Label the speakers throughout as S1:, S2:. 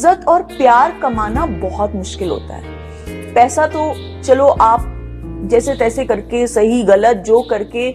S1: इज़्ज़त और प्यार कमाना बहुत मुश्किल होता है। पैसा तो चलो आप जैसे तैसे करके, सही, गलत, जो करके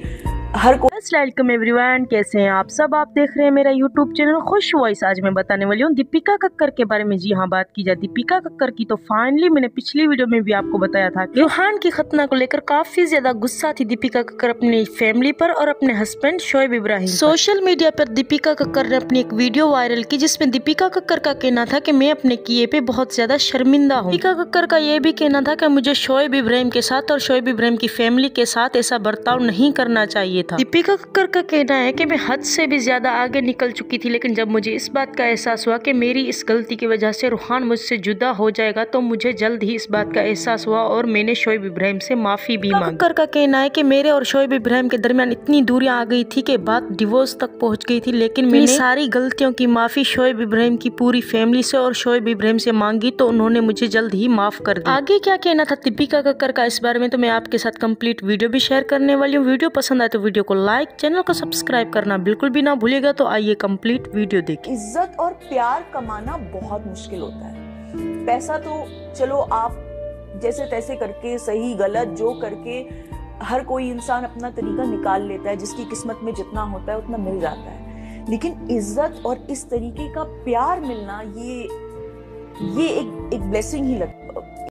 S1: हर
S2: वेलकम एवरीवन कैसे हैं आप सब? आप देख रहे हैं मेरा यूट्यूब चैनल खुश वॉइस आज मैं बताने वाली हूँ दीपिका कक्कर के बारे में। जी हाँ बात की जाए दीपिका कक्कर की तो फाइनली मैंने पिछली वीडियो में भी आपको बताया था रूहान की खतना को लेकर काफ़ी ज़्यादा गुस्सा थी दीपिका कक्कर अपनी फैमिली पर और अपने husband Shoaib Ibrahim social media पर दीपिका कक्कर ने अपनी एक वीडियो वायरल की, जिसमें दीपिका कक्कर का कहना था की मैं अपने किए पे बहुत ज़्यादा शर्मिंदा हूँ। दीपिका कक्कर का यह भी कहना था की मुझे शोएब इब्राहिम के साथ और शोएब इब्राहिम की फैमिली के साथ ऐसा बर्ताव नहीं करना चाहिए था। दीपिका कक्कर का कहना है कि मैं हद से भी ज़्यादा आगे निकल चुकी थी लेकिन जब मुझे इस बात का एहसास हुआ कि मेरी इस गलती की वजह से रूहान मुझसे जुदा हो जाएगा तो मुझे जल्द ही इस बात का एहसास हुआ और मैंने शोएब इब्राहिम से माफ़ी भी मांगी। कक्कर का कहना है कि मेरे और शोएब इब्राहिम के दरमियान इतनी दूरियाँ आ गई थी कि बात डिवोर्स तक पहुँच गई थी लेकिन मैंने सारी। गलतियों की माफ़ी शोएब इब्राहिम की पूरी फैमिली से और शोएब इब्राहिम से मांगी तो उन्होंने मुझे जल्द ही माफ़ कर दिया। आगे क्या कहना था दीपिका कक्कर का इस बारे में तो मैं आपके साथ कंप्लीट वीडियो भी शेयर करने वाली हूँ। वीडियो पसंद आए तो वीडियो को लाइक, चैनल को सब्सक्राइब करना बिल्कुल भी ना भूलिएगा तो आइए कंप्लीट वीडियो देखिए
S1: इज़्ज़त और प्यार कमाना बहुत मुश्किल होता है। पैसा तो चलो आप जैसे तैसे करके, सही, गलत, जो करके, हर कोई इंसान अपना तरीका निकाल लेता है, जिसकी किस्मत में जितना होता है, उतना मिल जाता है। लेकिन इज़्ज़त और इस तरीके का प्यार मिलना, ये ये एक एक ब्लेसिंग ही लगता